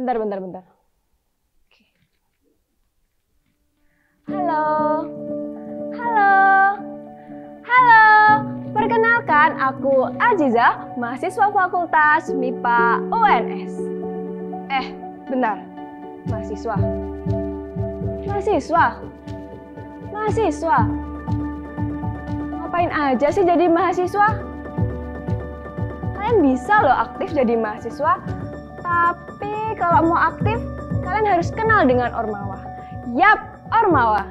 Bentar, bentar, bentar. Halo. Halo. Halo. Perkenalkan, aku Aziza, mahasiswa Fakultas MIPA UNS. Eh, bentar. Mahasiswa. Mahasiswa. Mahasiswa. Ngapain aja sih jadi mahasiswa? Kalian bisa loh aktif jadi mahasiswa, tapi kalau mau aktif, kalian harus kenal dengan Ormawa. Yap, Ormawa.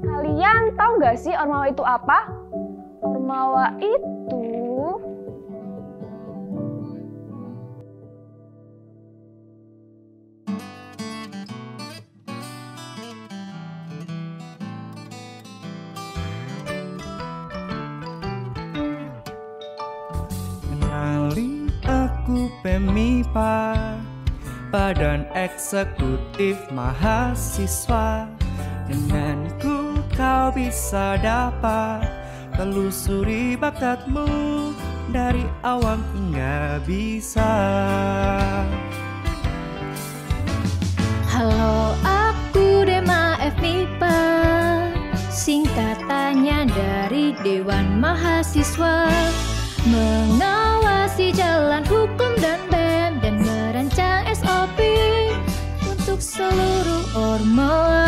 Kalian tahu nggak sih Ormawa itu apa? Ormawa itu Badan Eksekutif Mahasiswa. Denganku kau bisa dapat Telusuri bakatmu Dari awam hingga bisa. Halo, aku Dema FMIPA Singkatannya dari Dewan Mahasiswa. Mengawasi jalan hukum seluruh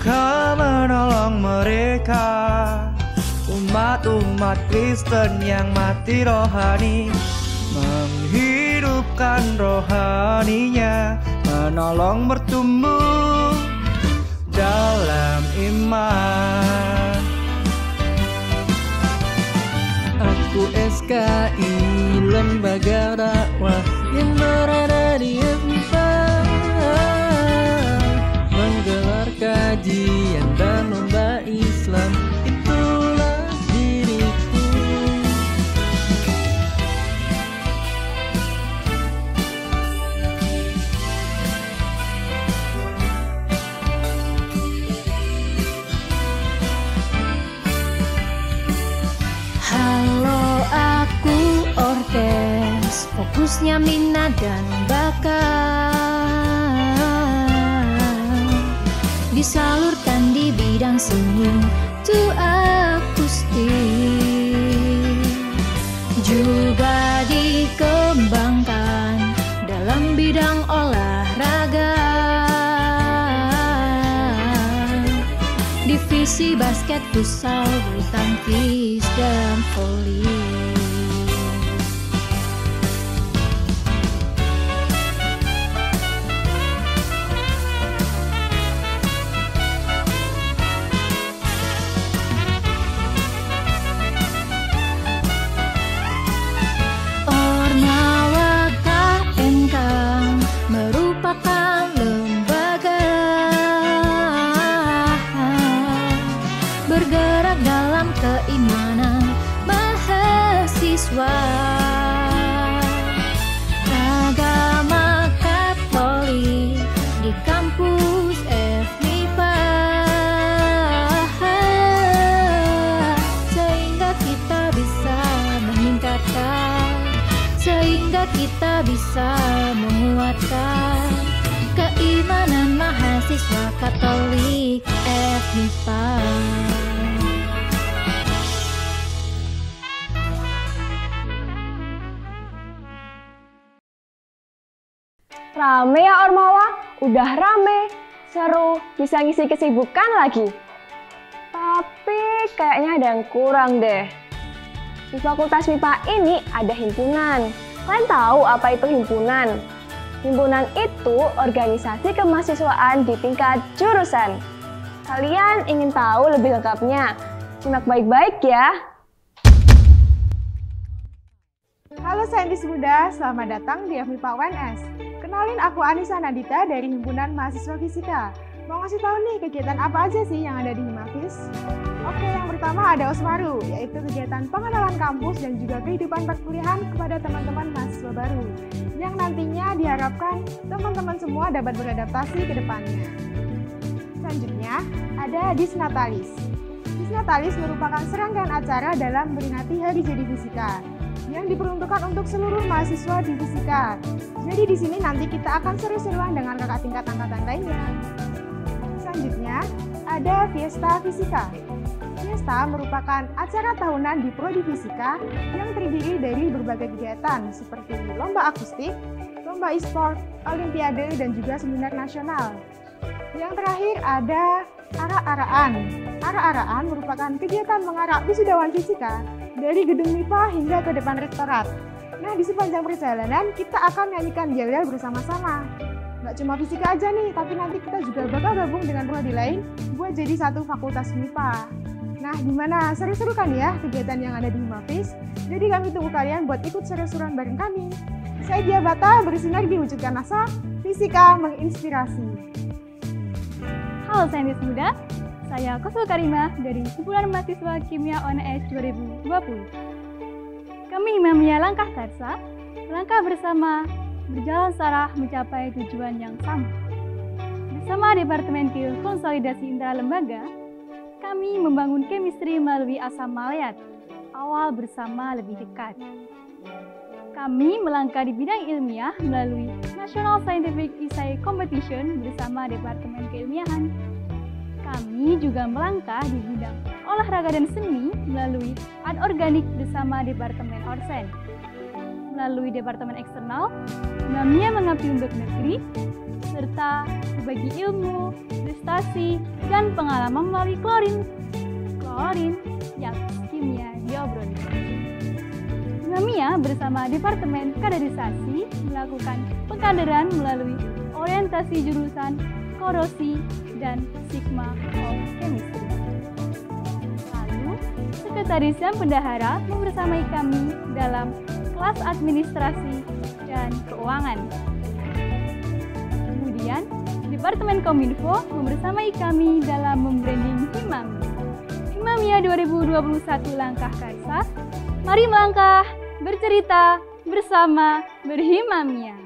MK menolong mereka. Umat-umat Kristen yang mati rohani Menghidupkan rohaninya. Menolong bertumbuh dalam iman. Aku SKI lembaga dakwah yang berada di FMIPA Kajian dan lomba Islam bidang olahraga Divisi basket, futsal, bulu tangkis, dan voli. Kita bisa menguatkan keimanan mahasiswa Katolik FMIPA. Rame ya Ormawa, udah rame, seru, bisa ngisi kesibukan lagi. Tapi kayaknya ada yang kurang deh. Di Fakultas MIPA ini ada himpunan. Kalian tahu apa itu himpunan? Himpunan itu organisasi kemahasiswaan di tingkat jurusan. Kalian ingin tahu lebih lengkapnya? Simak baik-baik ya. Halo saintis muda, selamat datang di FMIPA UNS. Kenalin aku Anissa Nadita dari Himpunan Mahasiswa Fisika. Mau ngasih tahu nih kegiatan apa aja sih yang ada di Himafis? Oke, yang pertama ada Osmaru, yaitu kegiatan pengenalan kampus dan juga kehidupan perkuliahan kepada teman-teman mahasiswa baru, yang nantinya diharapkan teman-teman semua dapat beradaptasi ke depannya. Selanjutnya, ada Disnatalis. Disnatalis merupakan serangkaian acara dalam memperingati Hari Jadi Fisika, yang diperuntukkan untuk seluruh mahasiswa di fisika. Jadi di sini nanti kita akan seru-seruan dengan kakak tingkat angkatan lainnya. Selanjutnya, ada Fiesta Fisika. Fiesta merupakan acara tahunan di Prodi Fisika yang terdiri dari berbagai kegiatan seperti lomba akustik, lomba e-sport, olimpiade, dan juga seminar nasional. Yang terakhir ada Ara-araan. Ara-araan merupakan kegiatan mengarak wisudawan fisika dari gedung MIPA hingga ke depan rektorat. Nah, di sepanjang perjalanan kita akan nyanyikan yel-yel bersama-sama. Nggak cuma fisika aja nih, tapi nanti kita juga bakal gabung dengan prodi lain buat jadi satu fakultas MIPA. Nah, gimana? Seru-seru kan ya kegiatan yang ada di Himafis? Jadi kami tunggu kalian buat ikut seru-seruan bareng kami. Saya Dia Bata, bersinar diwujudkan NASA, Fisika menginspirasi. Halo saintis muda, saya Kosul Karimah dari Himpunan Mahasiswa Kimia ONS 2020. Kami mempunyai langkah Karsa, langkah bersama, berjalan searah mencapai tujuan yang sama. Bersama Departemen Kil Konsolidasi Intra Lembaga, kami membangun chemistry melalui asam maleat, awal bersama lebih dekat. Kami melangkah di bidang ilmiah melalui National Scientific Essay Competition bersama Departemen Keilmiahan. Kami juga melangkah di bidang olahraga dan seni melalui Anorganik bersama Departemen Orsen. Melalui Departemen Eksternal, Namia mengabdi untuk negeri, serta berbagi ilmu, prestasi, dan pengalaman melalui klorin. Klorin, yang kimia diobrolin. Namia bersama Departemen Kaderisasi melakukan pengkaderan melalui orientasi jurusan korosi dan sigma of chemistry. Lalu, Sekretaris dan Bendahara membersamai kami dalam kelas administrasi dan keuangan. Kemudian, Departemen Kominfo membersamai kami dalam membranding Himami. Himamia 2021 Langkah Karsa, mari melangkah, bercerita, bersama, berhimamia.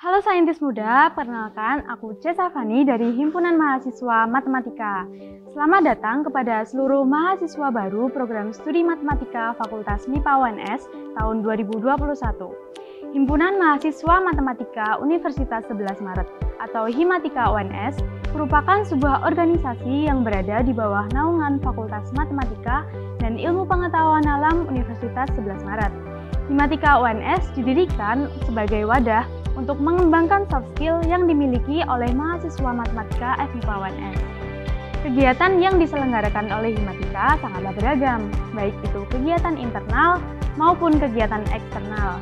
Halo saintis muda, perkenalkan aku Cesa Fani dari Himpunan Mahasiswa Matematika. Selamat datang kepada seluruh mahasiswa baru program studi matematika Fakultas MIPA UNS tahun 2021. Himpunan Mahasiswa Matematika Universitas 11 Maret atau Himatika UNS merupakan sebuah organisasi yang berada di bawah naungan Fakultas Matematika dan Ilmu Pengetahuan Alam Universitas 11 Maret. Himatika UNS didirikan sebagai wadah untuk mengembangkan soft skill yang dimiliki oleh mahasiswa matematika FIPA UNS. Kegiatan yang diselenggarakan oleh Himatika sangatlah beragam, baik itu kegiatan internal maupun kegiatan eksternal.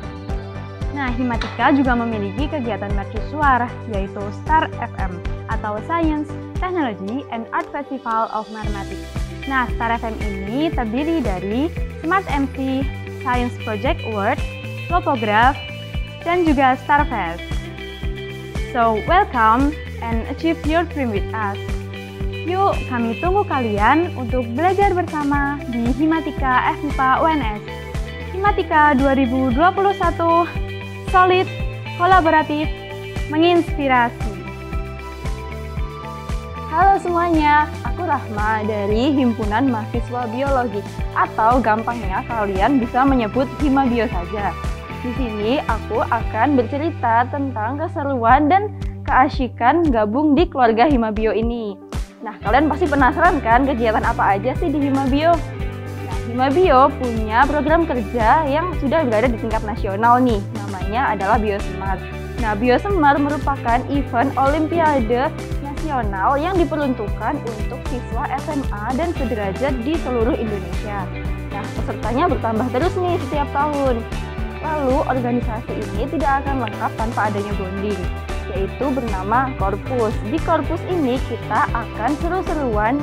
Nah, Himatika juga memiliki kegiatan mercusuar, yaitu STAR FM atau Science, Technology, and Art Festival of Mathematics. Nah, STAR FM ini terdiri dari Smart MC, Science Project Award, Lopograph, dan juga Starfest. So, welcome and achieve your dream with us. Yuk, kami tunggu kalian untuk belajar bersama di Himatika FIPA UNS. Himatika 2021, solid, kolaboratif, menginspirasi. Halo semuanya, aku Rahma dari Himpunan Mahasiswa Biologi atau gampangnya kalian bisa menyebut Himabio saja. Di sini aku akan bercerita tentang keseruan dan keasyikan gabung di keluarga Himabio ini. Nah, kalian pasti penasaran kan kegiatan apa aja sih di Himabio? Nah, Himabio punya program kerja yang sudah berada di tingkat nasional nih. Namanya adalah Biosmart. Nah, Biosmart merupakan event olimpiade nasional yang diperuntukkan untuk siswa SMA dan sederajat di seluruh Indonesia. Nah, pesertanya bertambah terus nih setiap tahun. Lalu, organisasi ini tidak akan lengkap tanpa adanya bonding. yaitu bernama Korpus. Di Korpus ini kita akan seru-seruan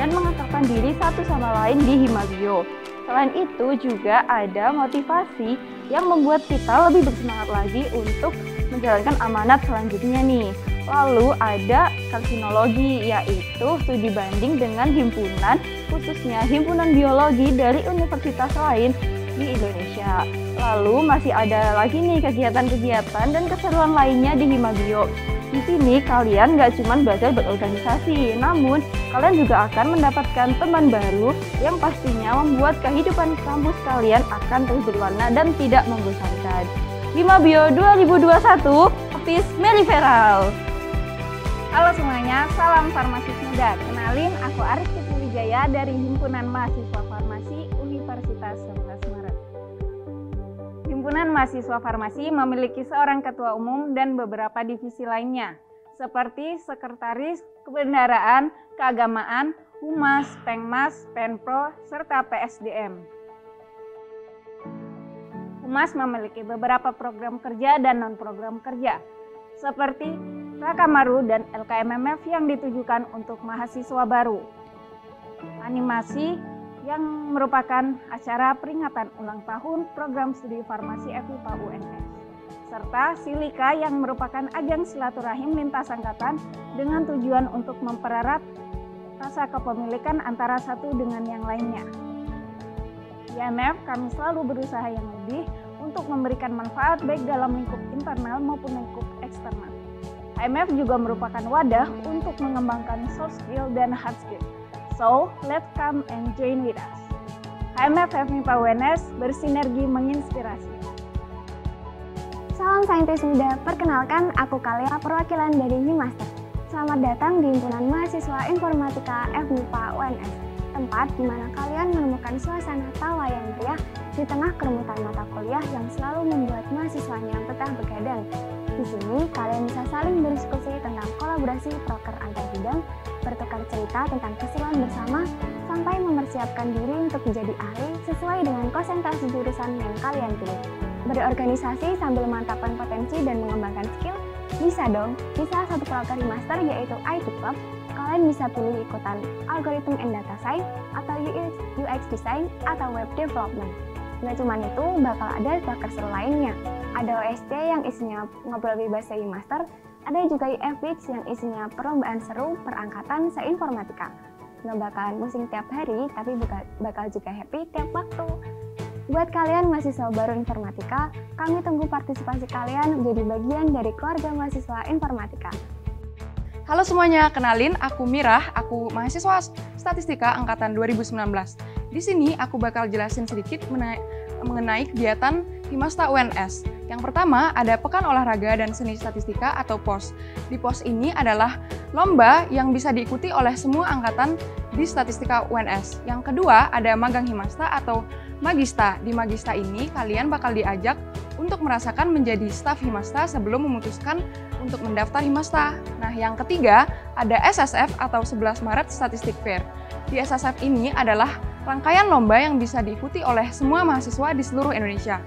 dan mengatakan diri satu sama lain di Himabio. Selain itu juga ada motivasi yang membuat kita lebih bersemangat lagi untuk menjalankan amanat selanjutnya nih. Lalu ada kalsinologi yaitu studi banding dengan himpunan khususnya himpunan biologi dari universitas lain di Indonesia. Lalu masih ada lagi nih kegiatan-kegiatan dan keseruan lainnya di Himabio. Di sini kalian nggak cuma belajar berorganisasi, namun kalian juga akan mendapatkan teman baru yang pastinya membuat kehidupan kampus kalian akan terus berwarna dan tidak membosankan. Himabio 2021, Office Meriferal. Halo semuanya, salam farmasis muda. Kenalin, aku Aris Wijaya dari Himpunan Mahasiswa Farmasi Universitas 11 Maret. Himpunan Mahasiswa Farmasi memiliki seorang ketua umum dan beberapa divisi lainnya, seperti Sekretaris Kebendaraan, Keagamaan, Humas, Pengmas, Penpro, serta PSDM. Humas memiliki beberapa program kerja dan non-program kerja, seperti Rakamaru dan LKMMF yang ditujukan untuk mahasiswa baru. Animasi yang merupakan acara peringatan ulang tahun program studi farmasi FIPA UNS serta Silika yang merupakan ajang silaturahim lintas angkatan dengan tujuan untuk mempererat rasa kepemilikan antara satu dengan yang lainnya. Di MF kami selalu berusaha yang lebih untuk memberikan manfaat baik dalam lingkup internal maupun lingkup eksternal. IMF juga merupakan wadah untuk mengembangkan soft skill dan hard skill. So, let's come and join with us. IMF FMIPA UNS bersinergi menginspirasi. Salam saintis muda, perkenalkan aku kalian perwakilan dari Himaster. Selamat datang di Himpunan Mahasiswa Informatika FMIPA UNS, tempat di mana kalian menemukan suasana tawa yang meriah di tengah keremutan mata kuliah yang selalu membuat mahasiswanya betah begadang. Di sini, kalian bisa saling berdiskusi tentang kolaborasi proker antar bidang, bertukar cerita tentang keseruan bersama, sampai mempersiapkan diri untuk menjadi ahli sesuai dengan konsentrasi jurusan yang kalian pilih. Berorganisasi sambil memantapkan potensi dan mengembangkan skill, bisa dong. Salah satu proker master yaitu IT Club, kalian bisa pilih ikutan Algorithm and Data Science atau UX, UX Design atau Web Development. Nggak cuma itu, bakal ada proker seru lainnya. Ada OST yang isinya ngobrol bebas dari master, ada juga IFX yang isinya perlombaan seru perangkatan seinformatika. Nggak bakalan pusing tiap hari, tapi bakal juga happy tiap waktu. Buat kalian mahasiswa baru informatika, kami tunggu partisipasi kalian menjadi bagian dari keluarga mahasiswa informatika. Halo semuanya, kenalin aku Mirah, aku mahasiswa statistika angkatan 2019. Di sini aku bakal jelasin sedikit mengenai kegiatan Himasta UNS. Yang pertama ada Pekan Olahraga dan Seni Statistika atau POS. Di POS ini adalah lomba yang bisa diikuti oleh semua angkatan di Statistika UNS. Yang kedua ada Magang Himasta atau Magista. Di Magista ini kalian bakal diajak untuk merasakan menjadi staf Himasta sebelum memutuskan untuk mendaftar Himasta. Nah, yang ketiga ada SSF atau 11 Maret Statistik Fair. Di SSF ini adalah rangkaian lomba yang bisa diikuti oleh semua mahasiswa di seluruh Indonesia.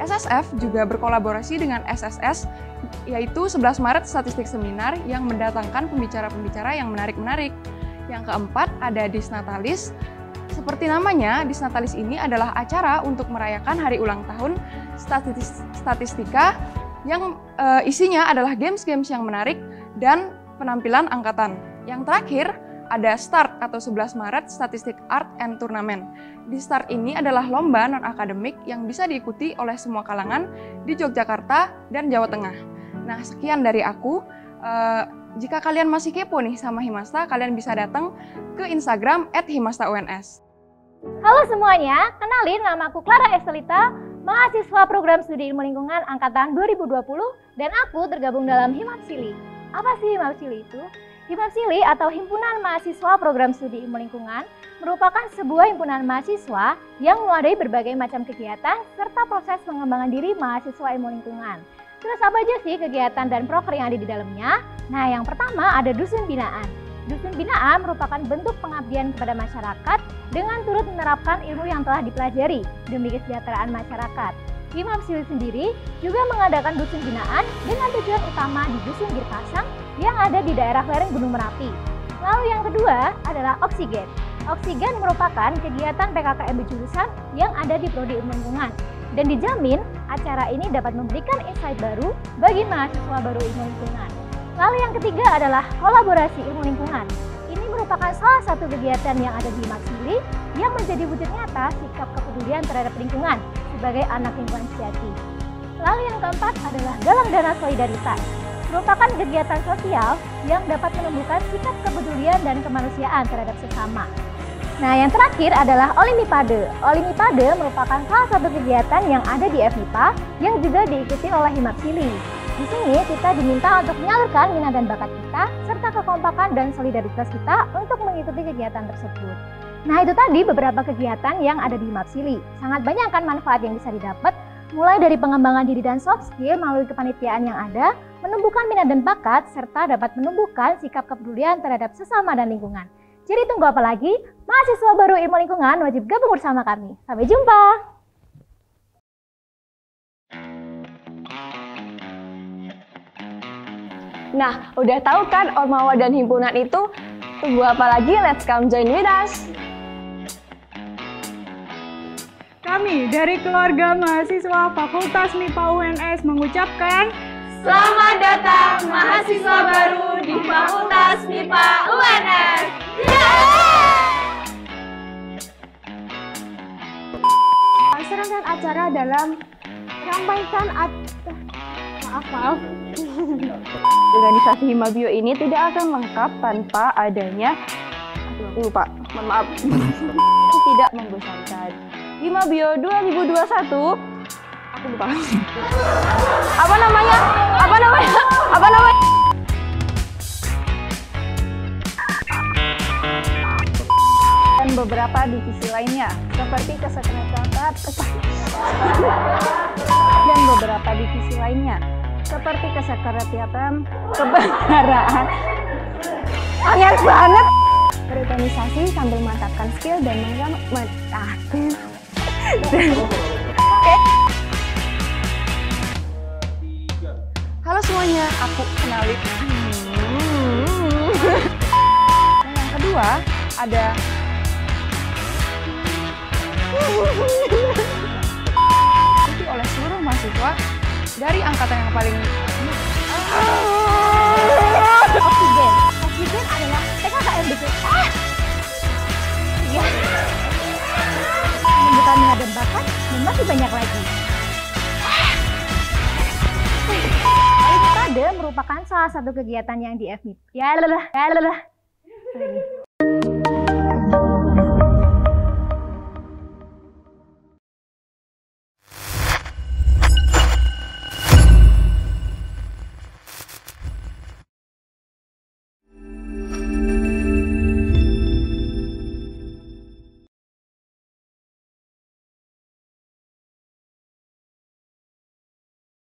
SSF juga berkolaborasi dengan SSS yaitu 11 Maret Statistik Seminar yang mendatangkan pembicara-pembicara yang menarik-menarik. Yang keempat ada Disnatalis seperti namanya, Disnatalis ini adalah acara untuk merayakan hari ulang tahun statistika yang uh, isinya adalah games-games yang menarik dan penampilan angkatan. Yang terakhir, ada START atau 11 Maret Statistik Art and Tournament. Di START ini adalah lomba non-akademik yang bisa diikuti oleh semua kalangan di Yogyakarta dan Jawa Tengah. Nah, sekian dari aku. Uh, jika kalian masih kepo nih sama Himasta, kalian bisa datang ke Instagram @himasta_uns. Halo semuanya, kenalin nama aku Clara Estelita, mahasiswa program studi ilmu lingkungan angkatan 2020 dan aku tergabung dalam Himapsili. Apa sih Himapsili itu? Himapsili atau Himpunan Mahasiswa Program Studi Ilmu Lingkungan merupakan sebuah himpunan mahasiswa yang mewadai berbagai macam kegiatan serta proses pengembangan diri mahasiswa ilmu lingkungan. Terus apa aja sih kegiatan dan proker yang ada di dalamnya? Nah, yang pertama ada dusun binaan. Dusun binaan merupakan bentuk pengabdian kepada masyarakat dengan turut menerapkan ilmu yang telah dipelajari demi kesejahteraan masyarakat. Himapsili sendiri juga mengadakan dusun binaan dengan tujuan utama di Dusun Girpasang yang ada di daerah lereng Gunung Merapi. Lalu yang kedua adalah Oksigen. Oksigen merupakan kegiatan PKKMB jurusan yang ada di Prodi Ilmu Lingkungan dan dijamin acara ini dapat memberikan insight baru bagi mahasiswa baru ilmu lingkungan. Lalu yang ketiga adalah kolaborasi ilmu lingkungan. Ini merupakan salah satu kegiatan yang ada di Maksili yang menjadi wujud nyata sikap kepedulian terhadap lingkungan sebagai anak lingkungan sejati. Lalu yang keempat adalah galang dana solidaritas. Merupakan kegiatan sosial yang dapat menumbuhkan sikap kepedulian dan kemanusiaan terhadap sesama. Nah, yang terakhir adalah Olimipade. Olimipade merupakan salah satu kegiatan yang ada di FMIPA yang juga diikuti oleh Himapsili. Di sini kita diminta untuk menyalurkan minat dan bakat kita serta kekompakan dan solidaritas kita untuk mengikuti kegiatan tersebut. Nah, itu tadi beberapa kegiatan yang ada di Himapsili. Sangat banyak kan manfaat yang bisa didapat mulai dari pengembangan diri dan soft skill melalui kepanitiaan yang ada, menumbuhkan minat dan bakat, serta dapat menumbuhkan sikap kepedulian terhadap sesama dan lingkungan. Jadi tunggu apa lagi? Mahasiswa baru ilmu lingkungan wajib gabung bersama kami. Sampai jumpa! Nah, udah tahu kan Ormawa dan himpunan itu? Tunggu apa lagi? Let's come join with us! Kami dari keluarga mahasiswa Fakultas MIPA UNS mengucapkan Selamat datang mahasiswa baru di Fakultas MIPA UNS! Serangkaian acara dalam menyampaikan at maaf maaf Organisasi Himabio ini tidak akan lengkap tanpa adanya aku lupa. Mohon maaf. tidak membosankan. Himabio 2021 aku lupa. apa namanya? Apa namanya? Apa namanya? Beberapa divisi lainnya seperti kesekretariat dan beberapa divisi lainnya seperti kesekretariatan kebendaraan angin banget berorganisasi sambil mantapkan skill dan menggang ah. Halo semuanya, aku kenalin. Nah, yang kedua ada diikuti oleh seluruh mahasiswa dari angkatan yang paling Oksigen. Ah! Ya. Masih banyak lagi. Olimpiade merupakan salah satu kegiatan yang di FMIP. Ya lelah, ya lelah.